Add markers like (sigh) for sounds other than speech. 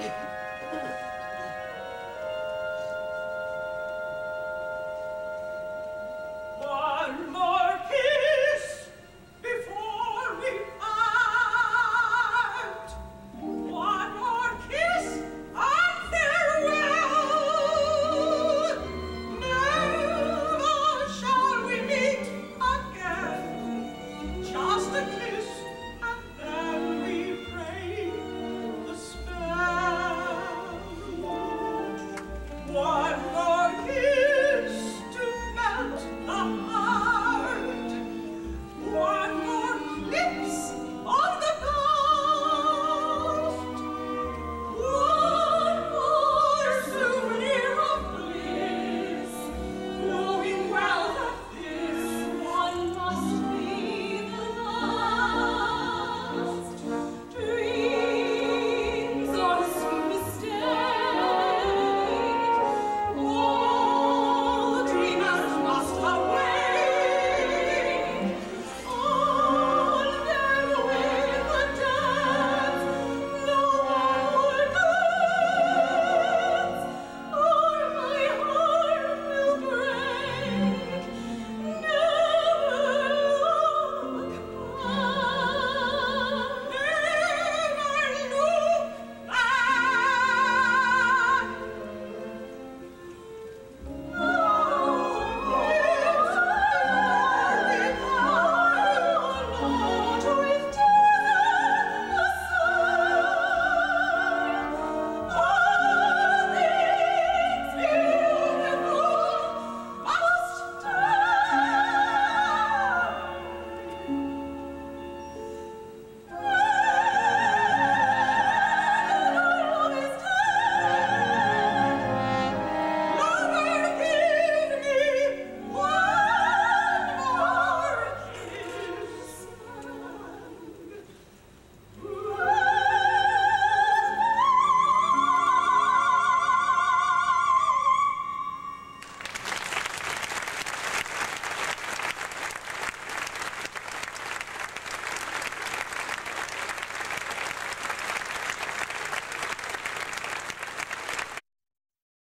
Yeah. (laughs)